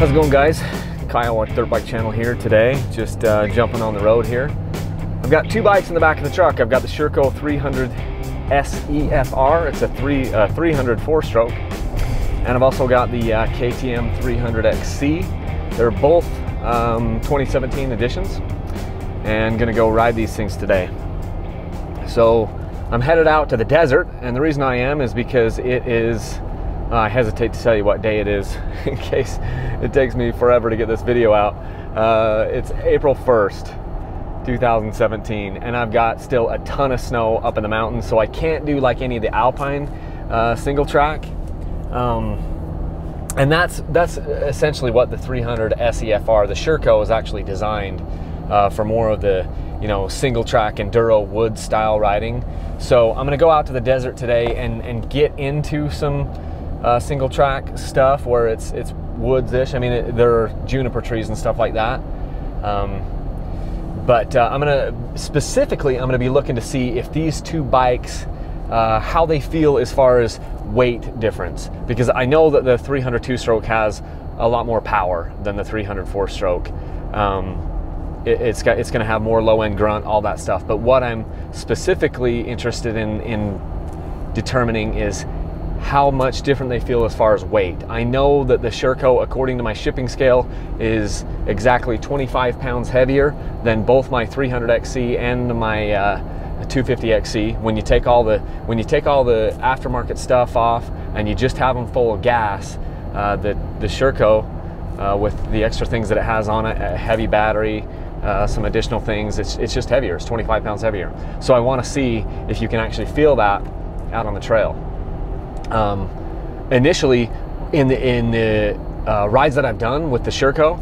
How's it going guys? Kyle with Dirt Bike Channel here today, just uh, jumping on the road here. I've got two bikes in the back of the truck. I've got the Sherco 300 SEFR, it's a three, uh, 300 four stroke. And I've also got the uh, KTM 300XC. They're both um, 2017 editions and gonna go ride these things today. So I'm headed out to the desert and the reason I am is because it is uh, I hesitate to tell you what day it is in case it takes me forever to get this video out. Uh, it's April 1st, 2017, and I've got still a ton of snow up in the mountains, so I can't do like any of the Alpine uh, single track. Um, and that's that's essentially what the 300 SEFR, the Sherco, is actually designed uh, for more of the you know single track enduro wood style riding. So I'm gonna go out to the desert today and and get into some uh, single track stuff where it's it's woods-ish. I mean, it, there are juniper trees and stuff like that. Um, but uh, I'm gonna specifically, I'm gonna be looking to see if these two bikes, uh, how they feel as far as weight difference, because I know that the 300 two-stroke has a lot more power than the 300 four-stroke. Um, it, it's got, it's to have more low-end grunt, all that stuff. But what I'm specifically interested in in determining is how much different they feel as far as weight. I know that the Sherco, according to my shipping scale, is exactly 25 pounds heavier than both my 300XC and my uh, 250XC. When you take all the when you take all the aftermarket stuff off and you just have them full of gas, uh, the the Sherco, uh, with the extra things that it has on it, a heavy battery, uh, some additional things, it's, it's just heavier. It's 25 pounds heavier. So I want to see if you can actually feel that out on the trail. Um, initially, in the in the uh, rides that I've done with the Sherco,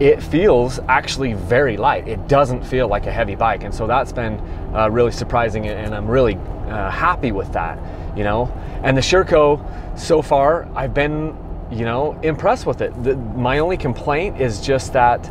it feels actually very light. It doesn't feel like a heavy bike, and so that's been uh, really surprising, and I'm really uh, happy with that. You know, and the Sherco so far, I've been you know impressed with it. The, my only complaint is just that.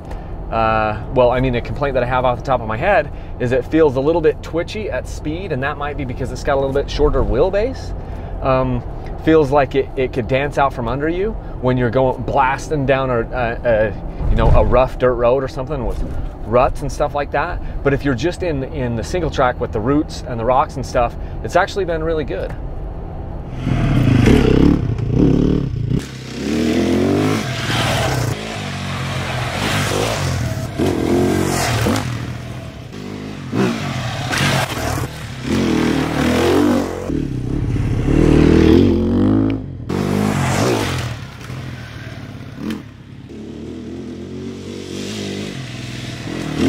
Uh, well, I mean, the complaint that I have off the top of my head is it feels a little bit twitchy at speed, and that might be because it's got a little bit shorter wheelbase. Um, feels like it, it could dance out from under you when you're going blasting down a, a, a, you know a rough dirt road or something with ruts and stuff like that. But if you're just in in the single track with the roots and the rocks and stuff, it's actually been really good. I'll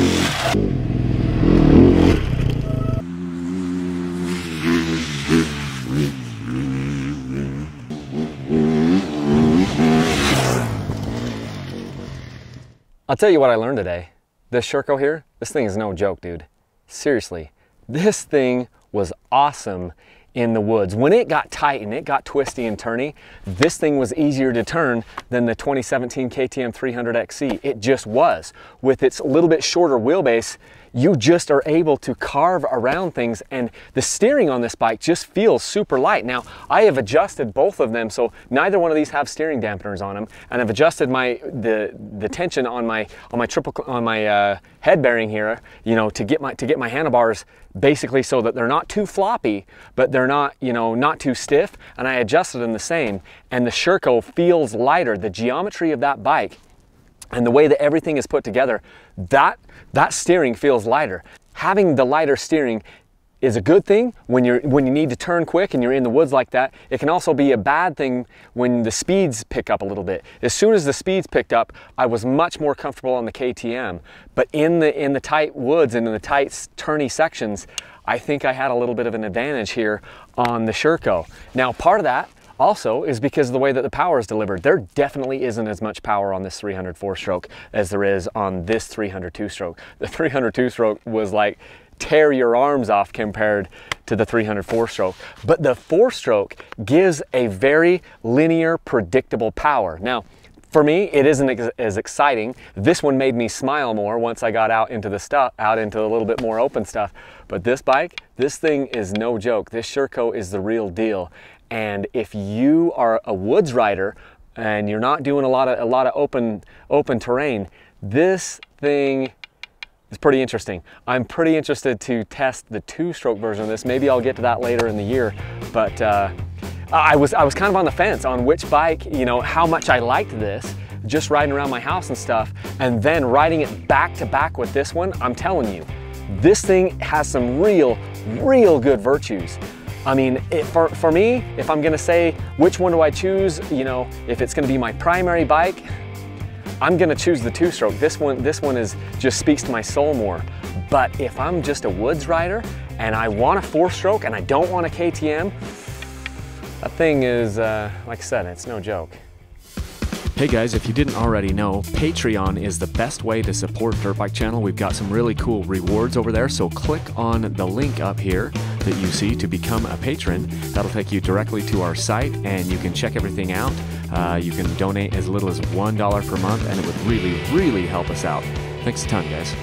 tell you what I learned today. This Sherco here, this thing is no joke, dude. Seriously, this thing was awesome in the woods. When it got tight and it got twisty and turny, this thing was easier to turn than the 2017 KTM 300XC. It just was. With its little bit shorter wheelbase, you just are able to carve around things and the steering on this bike just feels super light. Now, I have adjusted both of them so neither one of these have steering dampeners on them and I've adjusted my the the tension on my on my triple on my uh, head bearing here, you know, to get my to get my handlebars basically so that they're not too floppy, but they're not, you know, not too stiff and I adjusted them the same and the Sherco feels lighter. The geometry of that bike and the way that everything is put together, that, that steering feels lighter. Having the lighter steering is a good thing when you're when you need to turn quick and you're in the woods like that. It can also be a bad thing when the speeds pick up a little bit. As soon as the speeds picked up, I was much more comfortable on the KTM. But in the in the tight woods and in the tight turny sections, I think I had a little bit of an advantage here on the Sherco. Now part of that also is because of the way that the power is delivered. There definitely isn't as much power on this 304 stroke as there is on this 302 stroke. The 302 stroke was like tear your arms off compared to the 304 stroke. But the four stroke gives a very linear, predictable power. Now, for me, it isn't as exciting. This one made me smile more once I got out into the stuff, out into a little bit more open stuff. But this bike, this thing is no joke. This Sherco is the real deal. And if you are a woods rider and you're not doing a lot of a lot of open open terrain, this thing is pretty interesting. I'm pretty interested to test the two-stroke version of this. Maybe I'll get to that later in the year, but uh, I was I was kind of on the fence on which bike, you know, how much I liked this just riding around my house and stuff, and then riding it back to back with this one, I'm telling you, this thing has some real, real good virtues. I mean, it, for, for me, if I'm gonna say which one do I choose, you know, if it's gonna be my primary bike, I'm gonna choose the two-stroke. This one, this one is just speaks to my soul more. But if I'm just a woods rider and I want a four-stroke and I don't want a KTM, that thing is, uh, like I said, it's no joke. Hey guys, if you didn't already know, Patreon is the best way to support Dirt Bike Channel. We've got some really cool rewards over there, so click on the link up here that you see to become a patron. That'll take you directly to our site and you can check everything out. Uh, you can donate as little as $1 per month and it would really, really help us out. Thanks a ton, guys.